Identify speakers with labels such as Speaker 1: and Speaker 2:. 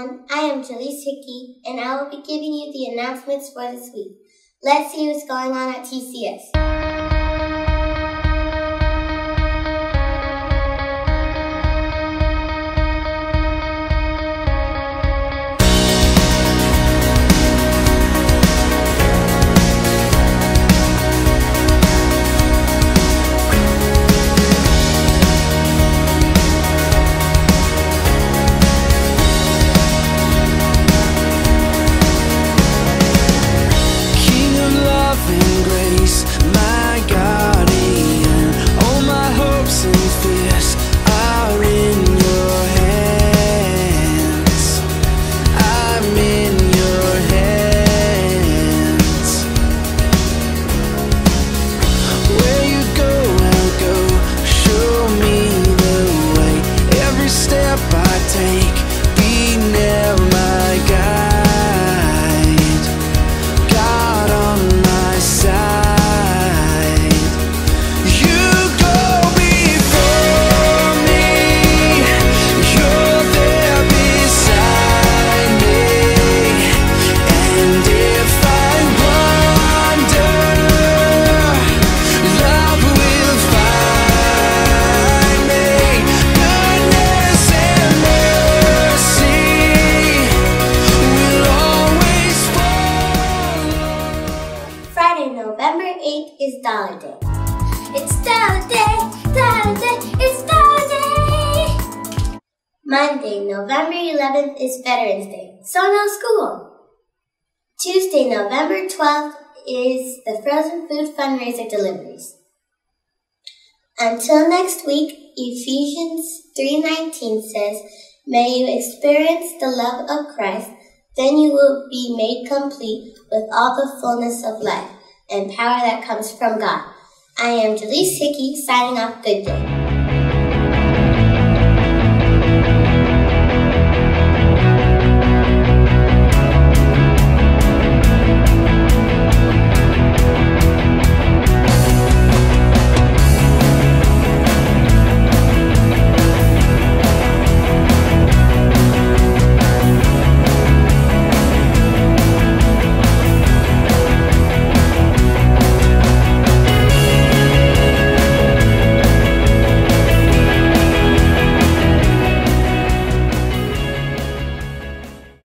Speaker 1: am Jaleese Hickey, and I will be giving you the announcements for this week. Let's see what's going on at TCS. November 8th is Dollar Day. It's Dollar Day, Dollar Day, it's Dollar Day! Monday, November 11th is Veterans Day, so no school. Tuesday, November 12th is the frozen food fundraiser deliveries. Until next week, Ephesians 3:19 says, "May you experience the love of Christ, then you will be made complete with all the fullness of life and power that comes from God." I am Jaleese Hickey signing off. Good day.